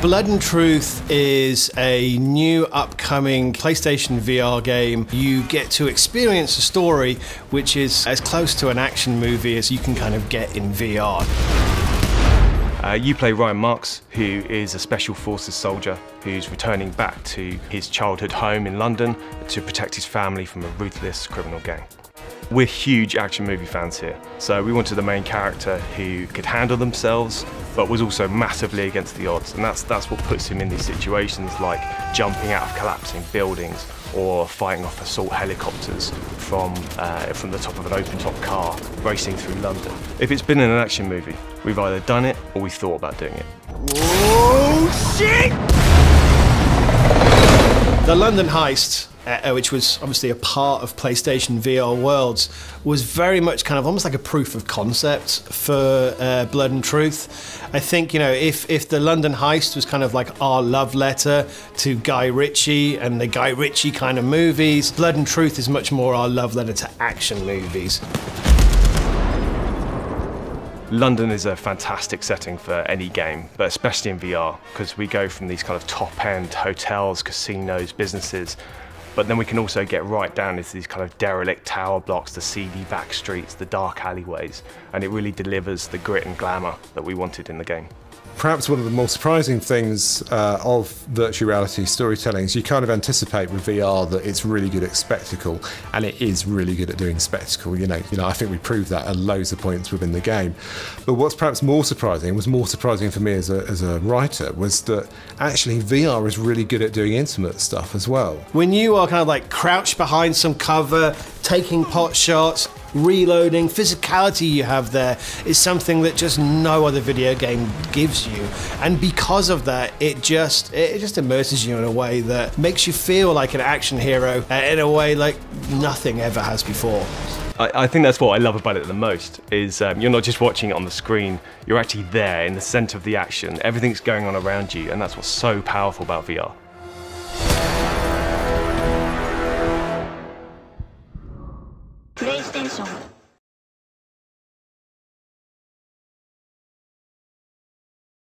Blood and Truth is a new upcoming PlayStation VR game. You get to experience a story which is as close to an action movie as you can kind of get in VR. Uh, you play Ryan Marks, who is a Special Forces soldier who's returning back to his childhood home in London to protect his family from a ruthless criminal gang. We're huge action movie fans here, so we wanted the main character who could handle themselves, but was also massively against the odds, and that's that's what puts him in these situations like jumping out of collapsing buildings or fighting off assault helicopters from uh, from the top of an open-top car, racing through London. If it's been in an action movie, we've either done it or we thought about doing it. Oh shit! The London Heist uh, which was obviously a part of PlayStation VR Worlds, was very much kind of almost like a proof of concept for uh, Blood and Truth. I think you know if if the London Heist was kind of like our love letter to Guy Ritchie and the Guy Ritchie kind of movies, Blood and Truth is much more our love letter to action movies. London is a fantastic setting for any game, but especially in VR, because we go from these kind of top end hotels, casinos, businesses, but then we can also get right down into these kind of derelict tower blocks, the seedy back streets, the dark alleyways, and it really delivers the grit and glamour that we wanted in the game perhaps one of the more surprising things uh, of virtual reality storytelling is you kind of anticipate with VR that it's really good at spectacle, and it is really good at doing spectacle. You know, you know, I think we proved that at loads of points within the game. But what's perhaps more surprising, was more surprising for me as a, as a writer, was that actually VR is really good at doing intimate stuff as well. When you are kind of like crouched behind some cover, taking pot shots, reloading, physicality you have there is something that just no other video game gives you. And because of that, it just it just immerses you in a way that makes you feel like an action hero uh, in a way like nothing ever has before. I, I think that's what I love about it the most is um, you're not just watching it on the screen, you're actually there in the center of the action. Everything's going on around you, and that's what's so powerful about VR. PlayStation